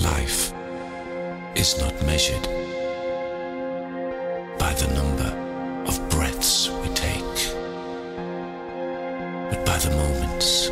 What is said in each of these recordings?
Life is not measured by the number of breaths we take, but by the moments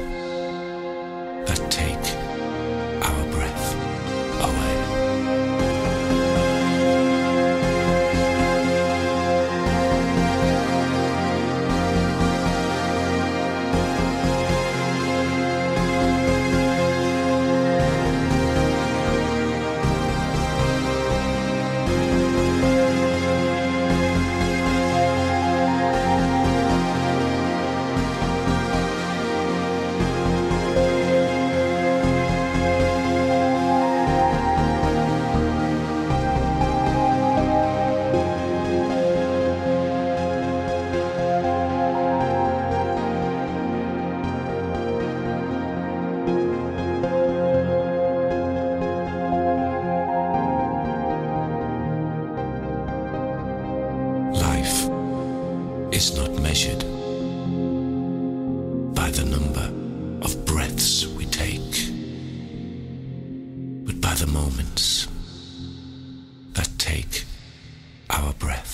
is not measured by the number of breaths we take, but by the moments that take our breath